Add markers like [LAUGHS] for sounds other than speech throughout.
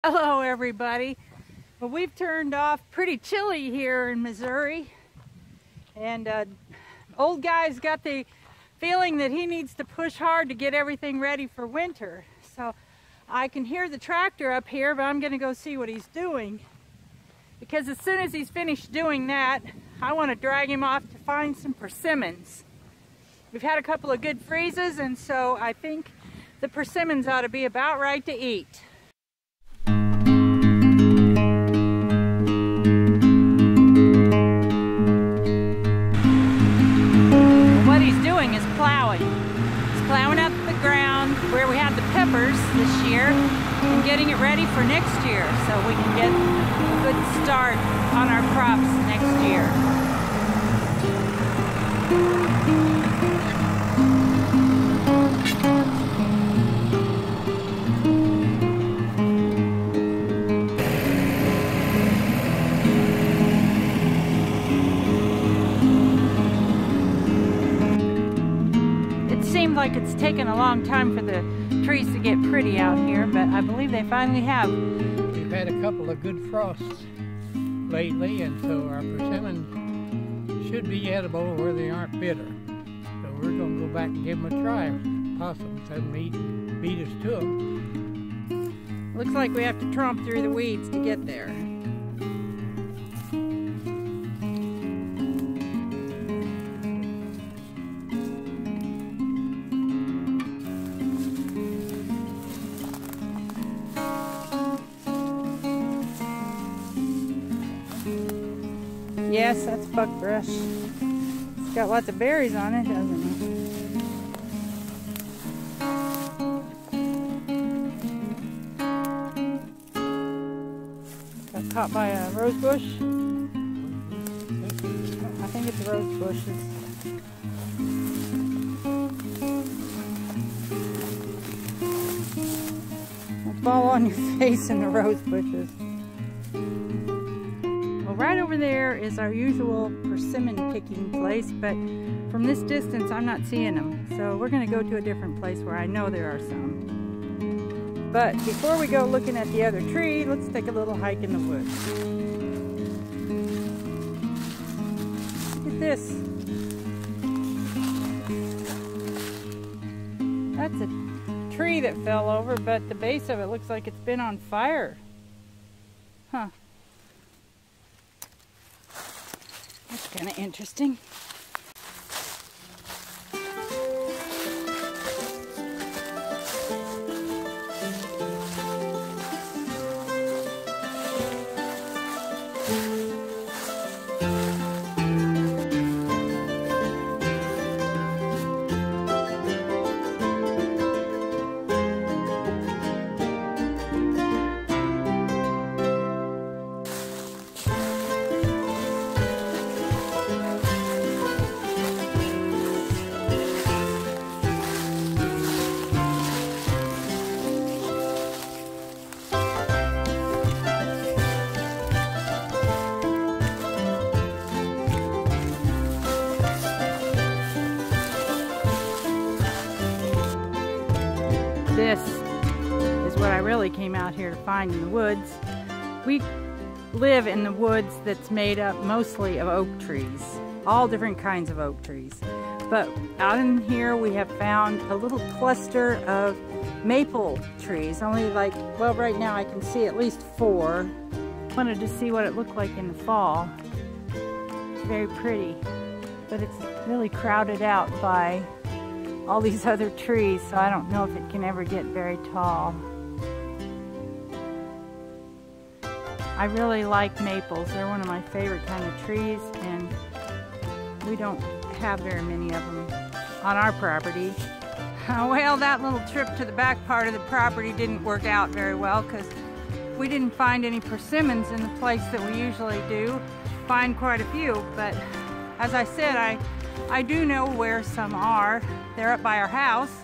[LAUGHS] Hello everybody. Well, we've turned off pretty chilly here in Missouri. And uh, old guy's got the feeling that he needs to push hard to get everything ready for winter. So I can hear the tractor up here, but I'm gonna go see what he's doing. Because as soon as he's finished doing that, I wanna drag him off to find some persimmons. We've had a couple of good freezes, and so I think the persimmons ought to be about right to eat. Like it's taken a long time for the trees to get pretty out here, but I believe they finally have. We've had a couple of good frosts lately, and so our persimmons should be edible where they aren't bitter. So we're going to go back and give them a try. Possums haven't beat, beat us to them. Looks like we have to tromp through the weeds to get there. Yes, that's buckbrush. It's got lots of berries on it, doesn't it? Got caught by a rose bush. I think it's rose bushes. fall on your [LAUGHS] face in the rose bushes right over there is our usual persimmon picking place, but from this distance I'm not seeing them. So we're gonna go to a different place where I know there are some. But before we go looking at the other tree, let's take a little hike in the woods. Look at this. That's a tree that fell over, but the base of it looks like it's been on fire. Huh. Kind of interesting. This is what I really came out here to find in the woods. We live in the woods that's made up mostly of oak trees, all different kinds of oak trees. But out in here we have found a little cluster of maple trees, only like, well right now I can see at least four. Wanted to see what it looked like in the fall. It's very pretty, but it's really crowded out by all these other trees, so I don't know if it can ever get very tall. I really like maples. They're one of my favorite kind of trees, and we don't have very many of them on our property. [LAUGHS] well, that little trip to the back part of the property didn't work out very well because we didn't find any persimmons in the place that we usually do. Find quite a few, but as I said, I I do know where some are. They're up by our house.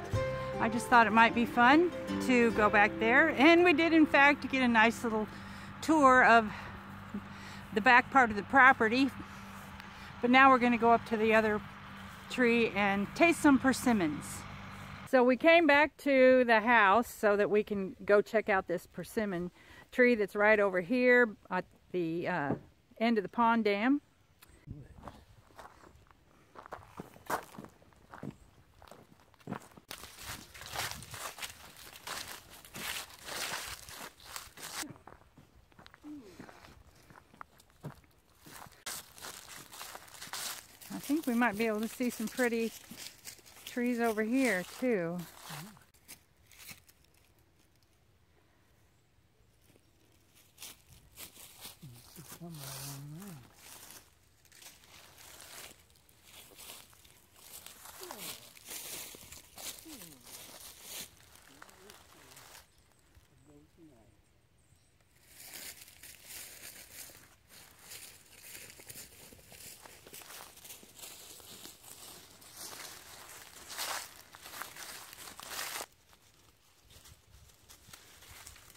I just thought it might be fun to go back there. And we did, in fact, get a nice little tour of the back part of the property. But now we're going to go up to the other tree and taste some persimmons. So we came back to the house so that we can go check out this persimmon tree that's right over here at the uh, end of the pond dam. Think we might be able to see some pretty trees over here too.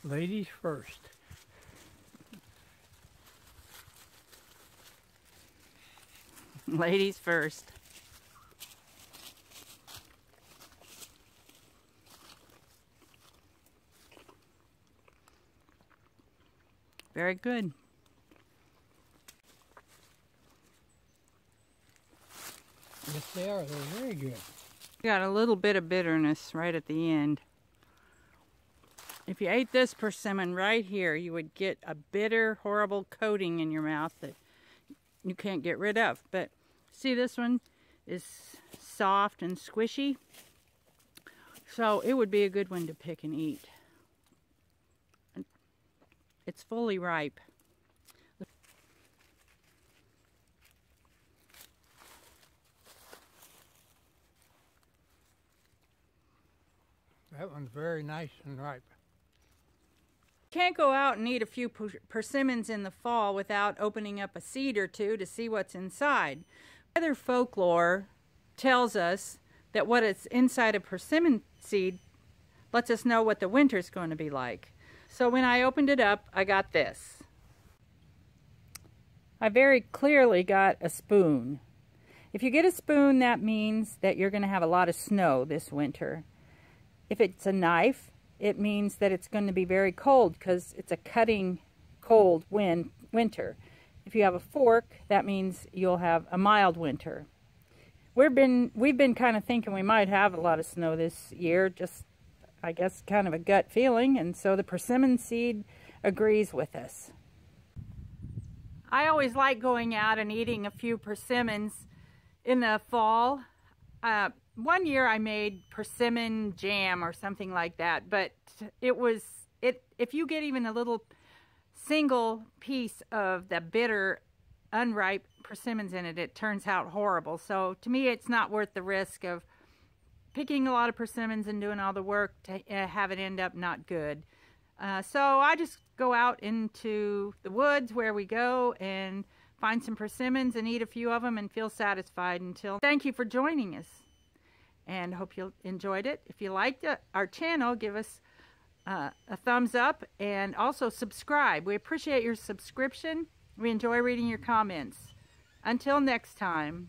Ladies first. [LAUGHS] Ladies first. Very good. Yes, they are. They're very good. Got a little bit of bitterness right at the end. If you ate this persimmon right here, you would get a bitter, horrible coating in your mouth that you can't get rid of. But see, this one is soft and squishy. So it would be a good one to pick and eat. It's fully ripe. That one's very nice and ripe. Can't go out and eat a few persimmons in the fall without opening up a seed or two to see what's inside. Other folklore tells us that what is inside a persimmon seed lets us know what the winter's going to be like. So when I opened it up, I got this. I very clearly got a spoon. If you get a spoon, that means that you're going to have a lot of snow this winter. If it's a knife, it means that it's going to be very cold because it's a cutting cold wind winter. If you have a fork, that means you'll have a mild winter. We've been we've been kind of thinking we might have a lot of snow this year, just I guess kind of a gut feeling, and so the persimmon seed agrees with us. I always like going out and eating a few persimmons in the fall. Uh, one year I made persimmon jam or something like that, but it was, it. if you get even a little single piece of the bitter, unripe persimmons in it, it turns out horrible. So to me, it's not worth the risk of picking a lot of persimmons and doing all the work to uh, have it end up not good. Uh, so I just go out into the woods where we go and find some persimmons and eat a few of them and feel satisfied until. Thank you for joining us and hope you enjoyed it. If you liked our channel, give us uh, a thumbs up and also subscribe. We appreciate your subscription. We enjoy reading your comments. Until next time.